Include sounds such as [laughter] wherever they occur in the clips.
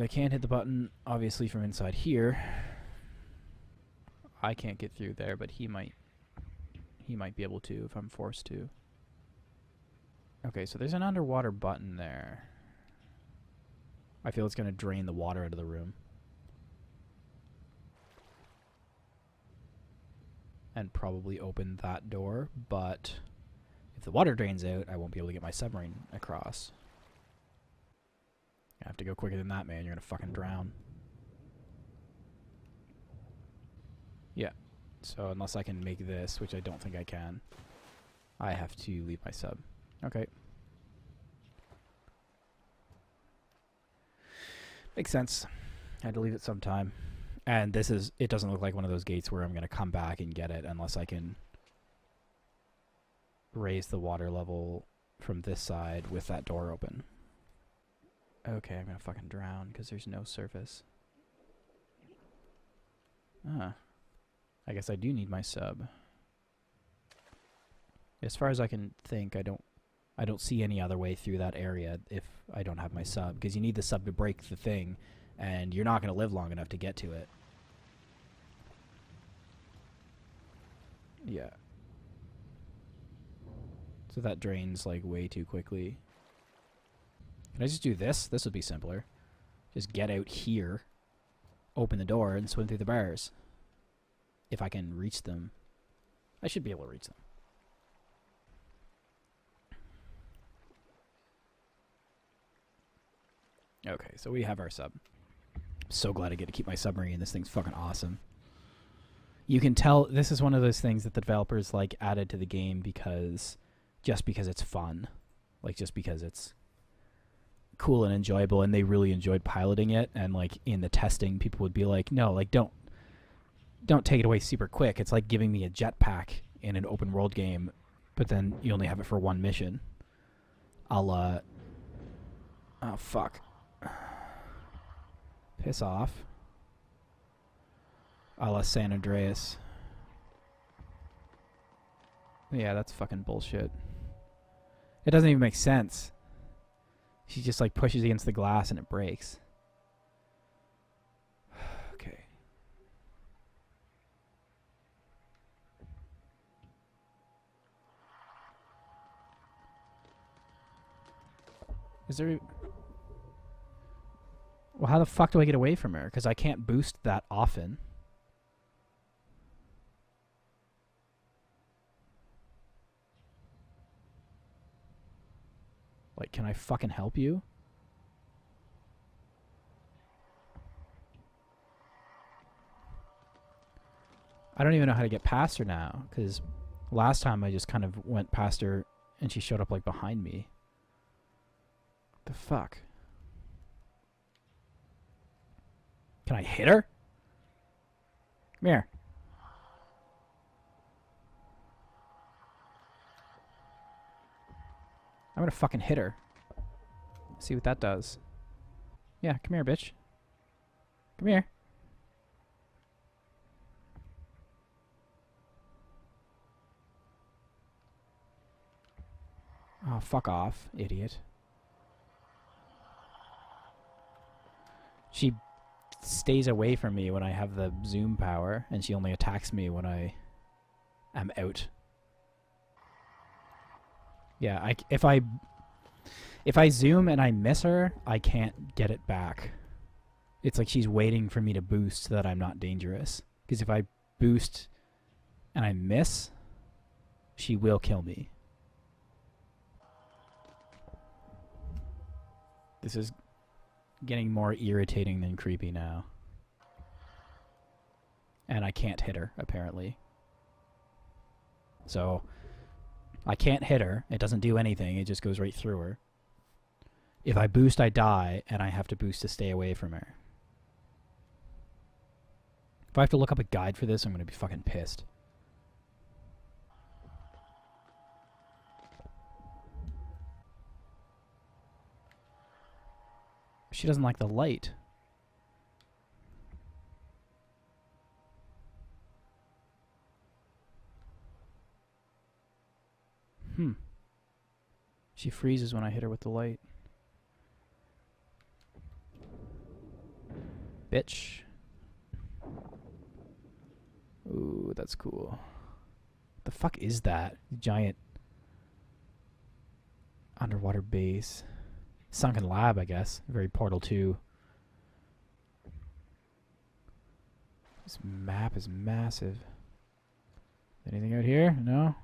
I can't hit the button, obviously, from inside here. I can't get through there, but he might. He might be able to if I'm forced to. Okay, so there's an underwater button there. I feel it's going to drain the water out of the room. And probably open that door, but if the water drains out, I won't be able to get my submarine across. I have to go quicker than that, man. You're gonna fucking drown. Yeah. So unless I can make this, which I don't think I can, I have to leave my sub. Okay. Makes sense. I had to leave it sometime. And this is, it doesn't look like one of those gates where I'm going to come back and get it unless I can raise the water level from this side with that door open. Okay, I'm to fucking drown because there's no surface. Ah. I guess I do need my sub. As far as I can think, I don't I don't see any other way through that area if I don't have my sub because you need the sub to break the thing and you're not going to live long enough to get to it. Yeah. So that drains like way too quickly. Can I just do this? This would be simpler. Just get out here, open the door, and swim through the bars. If I can reach them. I should be able to reach them. Okay, so we have our sub. So glad I get to keep my submarine. This thing's fucking awesome. You can tell this is one of those things that the developers like added to the game because just because it's fun. Like just because it's cool and enjoyable and they really enjoyed piloting it and like in the testing people would be like, "No, like don't don't take it away super quick. It's like giving me a jetpack in an open world game, but then you only have it for one mission." I'll uh Oh fuck. [sighs] Piss off. A la San Andreas. Yeah, that's fucking bullshit. It doesn't even make sense. She just like pushes against the glass and it breaks. [sighs] okay. Is there... Well, how the fuck do I get away from her? Because I can't boost that often. Like, can I fucking help you? I don't even know how to get past her now, because last time I just kind of went past her and she showed up like behind me. The fuck? Can I hit her? Come here. I'm gonna fucking hit her. See what that does. Yeah, come here, bitch. Come here. Oh, fuck off, idiot. She stays away from me when I have the zoom power, and she only attacks me when I am out. Yeah, I, if I if I zoom and I miss her, I can't get it back. It's like she's waiting for me to boost so that I'm not dangerous. Because if I boost and I miss, she will kill me. This is getting more irritating than creepy now. And I can't hit her, apparently. So, I can't hit her. It doesn't do anything. It just goes right through her. If I boost, I die, and I have to boost to stay away from her. If I have to look up a guide for this, I'm going to be fucking pissed. She doesn't like the light. Hmm. She freezes when I hit her with the light. Bitch. Ooh, that's cool. The fuck is that? Giant underwater base. Sunken lab, I guess. Very Portal 2. This map is massive. Anything out here? No?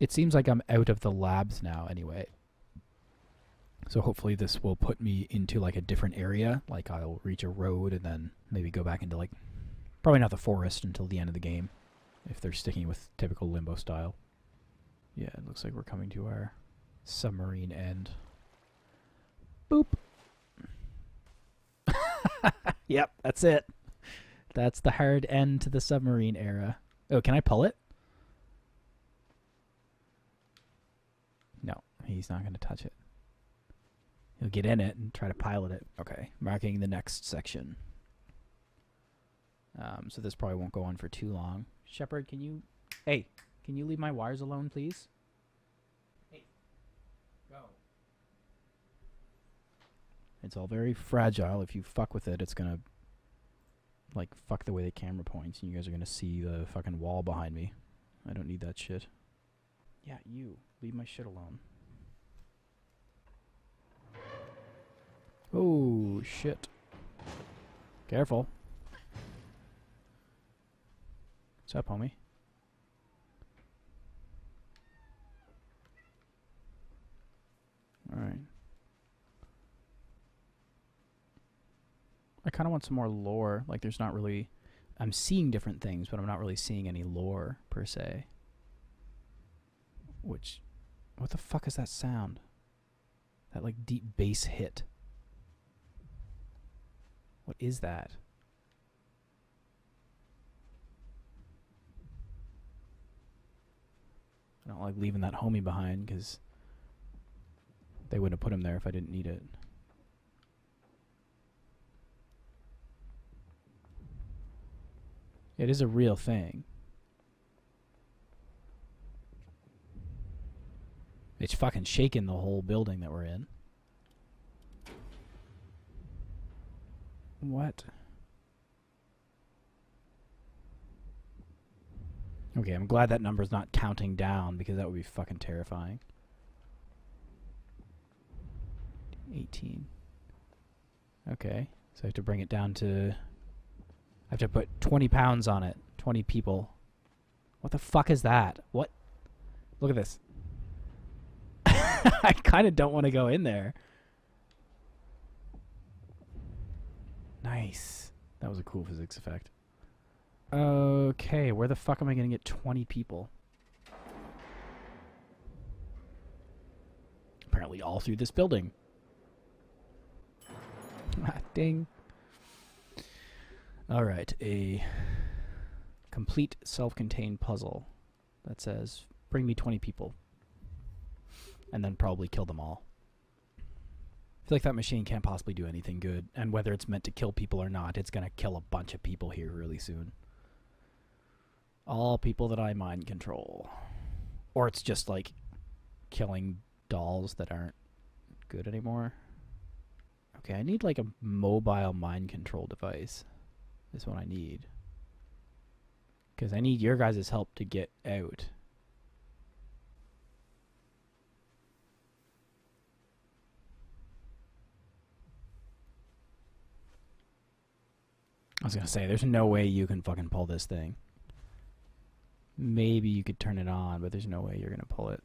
It seems like I'm out of the labs now anyway. So hopefully this will put me into like a different area. Like I'll reach a road and then maybe go back into like probably not the forest until the end of the game. If they're sticking with typical limbo style. Yeah, it looks like we're coming to our submarine end. Boop. [laughs] yep, that's it. That's the hard end to the submarine era. Oh, can I pull it? No, he's not going to touch it. He'll get in it and try to pilot it. Okay, marking the next section. Um, so this probably won't go on for too long. Shepard, can you... Hey, can you leave my wires alone, please? Hey, go. It's all very fragile. If you fuck with it, it's gonna like fuck the way the camera points, and you guys are gonna see the fucking wall behind me. I don't need that shit. Yeah, you leave my shit alone. Oh shit! Careful. What's up, homie? Alright. I kind of want some more lore. Like, there's not really... I'm seeing different things, but I'm not really seeing any lore, per se. Which... What the fuck is that sound? That, like, deep bass hit. What is that? I don't like leaving that homie behind, because... They wouldn't have put him there if I didn't need it. It is a real thing. It's fucking shaking the whole building that we're in. What? Okay, I'm glad that number's not counting down because that would be fucking terrifying. 18. Okay, so I have to bring it down to... I have to put 20 pounds on it. 20 people. What the fuck is that? What? Look at this. [laughs] I kind of don't want to go in there. Nice. That was a cool physics effect. Okay, where the fuck am I going to get 20 people? Apparently all through this building. [laughs] Ah, ding. All right, a complete self-contained puzzle that says, bring me 20 people. And then probably kill them all. Feel like that machine can't possibly do anything good. And whether it's meant to kill people or not, it's going to kill a bunch of people here really soon. All people that I mind control. Or it's just like killing dolls that aren't good anymore. Okay, I need like a mobile mind control device. Is what I need. Because I need your guys' help to get out. Was gonna say, there's no way you can fucking pull this thing. Maybe you could turn it on, but there's no way you're gonna pull it.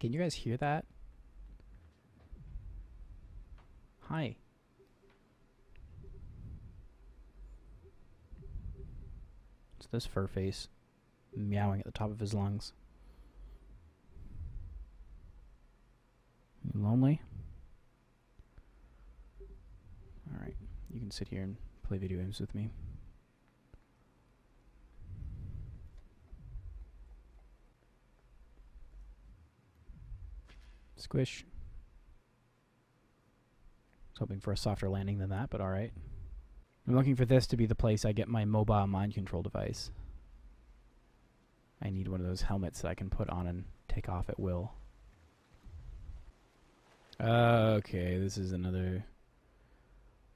Can you guys hear that? Hi. It's this fur face meowing at the top of his lungs. You lonely? Alright, you can sit here and play video games with me. Squish. Was hoping for a softer landing than that, but alright. I'm looking for this to be the place I get my mobile mind control device. I need one of those helmets that I can put on and take off at will. Uh, okay, this is another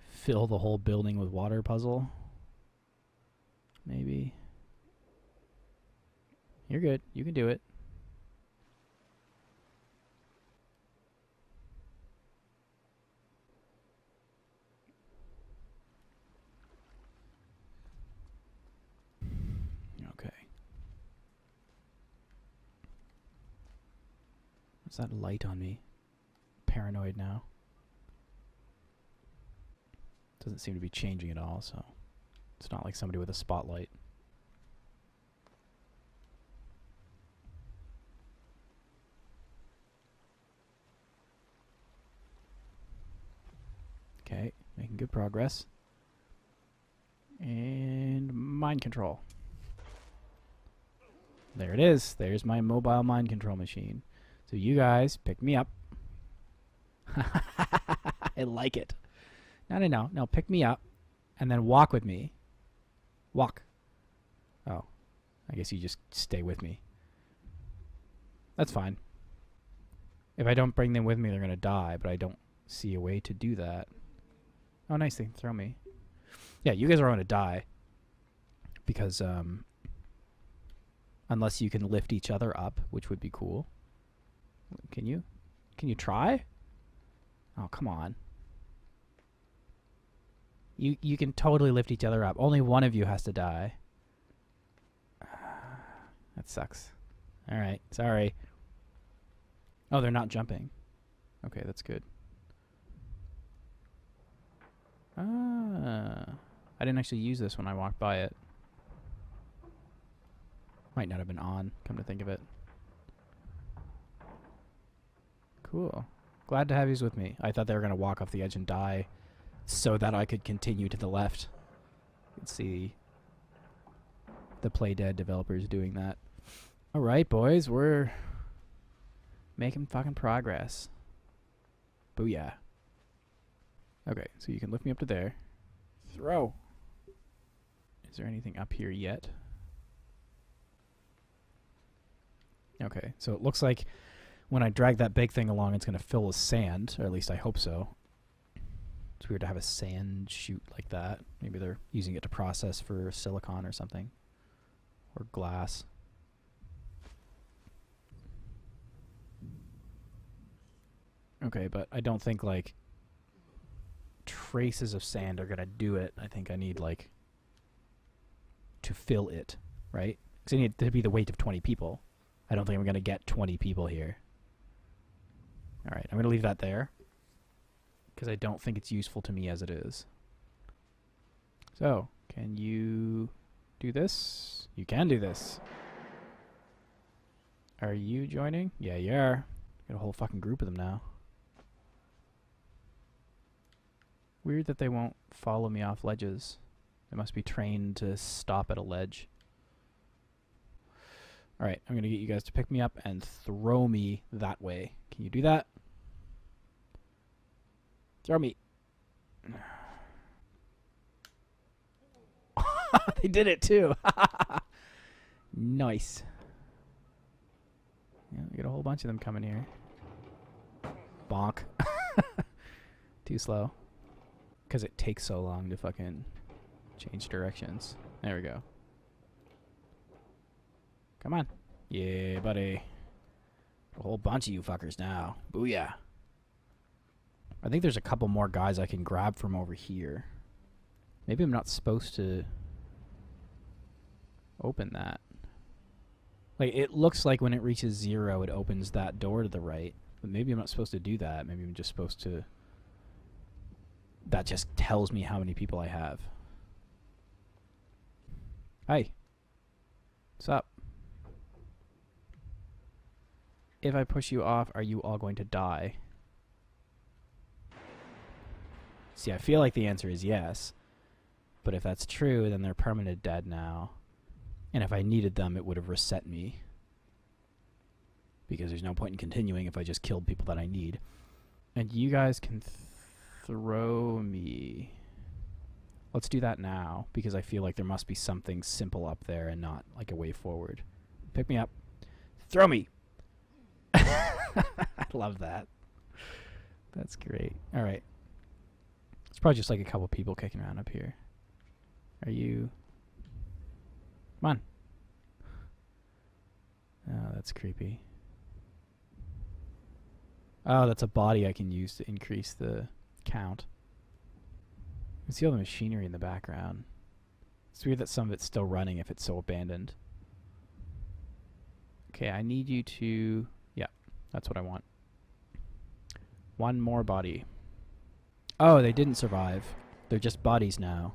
fill the whole building with water puzzle. Maybe. You're good. You can do it. Okay. What's that light on me? Paranoid now. Doesn't seem to be changing at all, so it's not like somebody with a spotlight. Okay, making good progress. And mind control. There it is. There's my mobile mind control machine. So you guys pick me up. [laughs] I like it. No, no, no. No, pick me up and then walk with me. Walk. Oh. I guess you just stay with me. That's fine. If I don't bring them with me, they're going to die, but I don't see a way to do that. Oh, nice. They throw me. Yeah, you guys are to die. Because, um, unless you can lift each other up, which would be cool. Can you? Can you try? Oh, come on. You you can totally lift each other up. Only one of you has to die. [sighs] That sucks. All right, sorry. Oh, they're not jumping. Okay, that's good. Ah, I didn't actually use this when I walked by it. Might not have been on, come to think of it. Cool. Glad to have you with me. I thought they were going to walk off the edge and die so that I could continue to the left. You can see the Playdead developers doing that. All right, boys, we're making fucking progress. Booyah. Okay, so you can lift me up to there. Throw. Is there anything up here yet? Okay, so it looks like when I drag that big thing along, it's going to fill with sand, or at least I hope so. It's weird to have a sand chute like that. Maybe they're using it to process for silicon or something. Or glass. Okay, but I don't think, like, traces of sand are going to do it. I think I need, like, to fill it, right? Because I need it to be the weight of 20 people. I don't think I'm going to get 20 people here. Alright, I'm going to leave that there. Because I don't think it's useful to me as it is. So, can you do this? You can do this. Are you joining? Yeah, you are. Got a whole fucking group of them now. Weird that they won't follow me off ledges. They must be trained to stop at a ledge. Alright, I'm going to get you guys to pick me up and throw me that way. Can you do that? Throw me. [laughs] they did it too. [laughs] nice. Yeah, we got a whole bunch of them coming here. Bonk. [laughs] Too slow. Because it takes so long to fucking change directions. There we go. Come on. Yeah, buddy. A whole bunch of you fuckers now. Booyah. I think there's a couple more guys I can grab from over here. Maybe I'm not supposed to open that. Like, it looks like when it reaches zero, it opens that door to the right. But maybe I'm not supposed to do that. Maybe I'm just supposed to... That just tells me how many people I have. Hi. What's up? If I push you off, are you all going to die? See, I feel like the answer is yes. But if that's true, then they're permanent dead now. And if I needed them, it would have reset me. Because there's no point in continuing if I just killed people that I need. And you guys can th throw me. Let's do that now, because I feel like there must be something simple up there and not like a way forward. Pick me up. Throw me. [laughs] I love that. That's great. All right. It's probably just like a couple people kicking around up here. Are you? Come on. Oh, that's creepy. Oh, that's a body I can use to increase the count. You see all the machinery in the background. It's weird that some of it's still running if it's so abandoned. Okay, I need you to... Yeah, that's what I want. One more body. Oh, they didn't survive. They're just bodies now.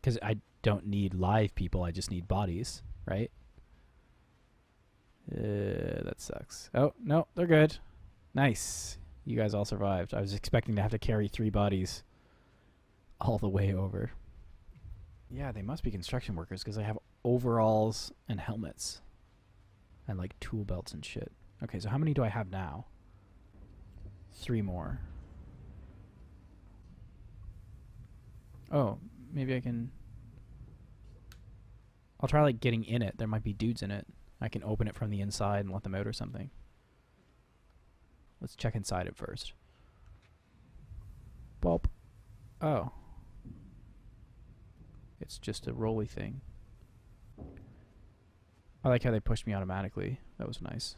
Because I don't need live people, I just need bodies, right? Uh, that sucks. Oh, no, they're good. Nice. You guys all survived. I was expecting to have to carry three bodies all the way over. Yeah, they must be construction workers because they have overalls and helmets. And like tool belts and shit. Okay, so how many do I have now? Three more. Oh, maybe I can... I'll try like getting in it. There might be dudes in it. I can open it from the inside and let them out or something. Let's check inside it first. Bulb. Oh. It's just a rolly thing. I like how they pushed me automatically. That was nice.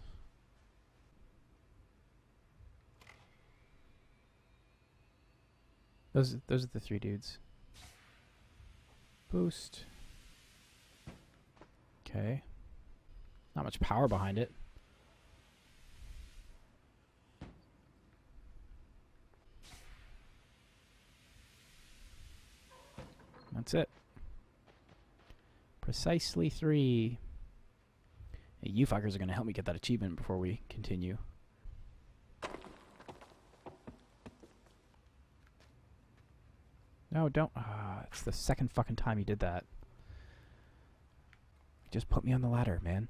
Those those are the three dudes. Boost. Okay. Not much power behind it. That's it. Precisely three. Hey, you fuckers are going to help me get that achievement before we continue. No, don't. Ah, it's the second fucking time you did that. Just put me on the ladder, man.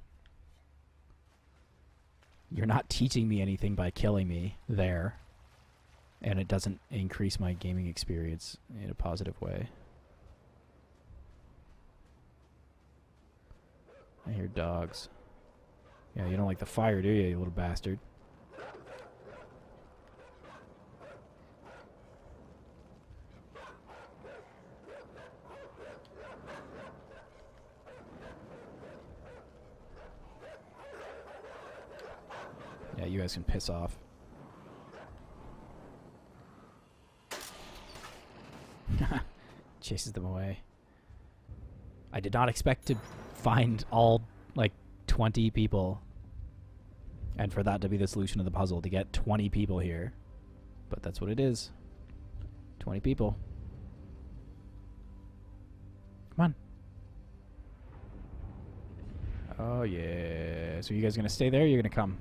You're not teaching me anything by killing me there. And it doesn't increase my gaming experience in a positive way. I hear dogs. Yeah, you don't like the fire, do you, you little bastard? Yeah, you guys can piss off. [laughs] Chases them away. I did not expect to find all, like, 20 people. And for that to be the solution of the puzzle, to get 20 people here. But that's what it is. 20 people. Come on. Oh, yeah. So you guys gonna stay there you're gonna come?